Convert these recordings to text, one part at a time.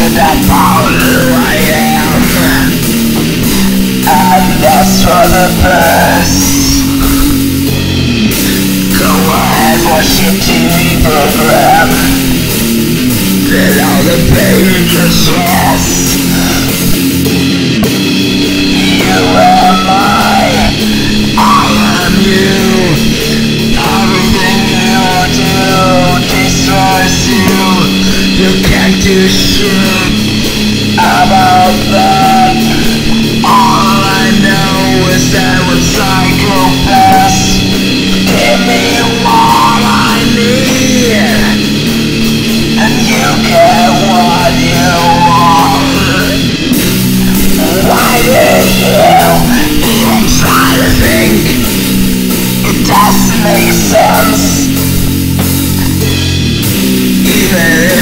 in power I am. I'm lost for the best. Go watch your TV program Then all the pages lost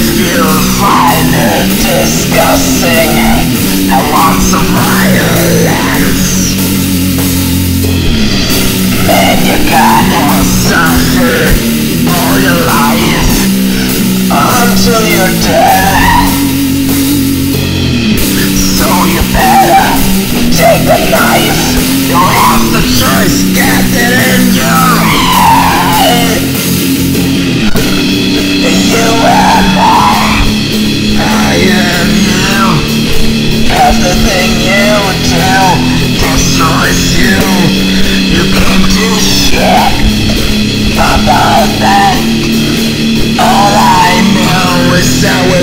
If you find disgusting, I want some violence. And you're gonna suffer all your life until you're dead.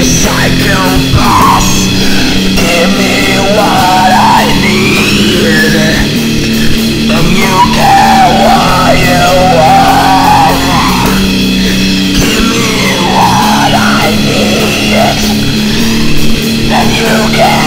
psycho boss Give me what I need. And you get what you want Give me what I need And you get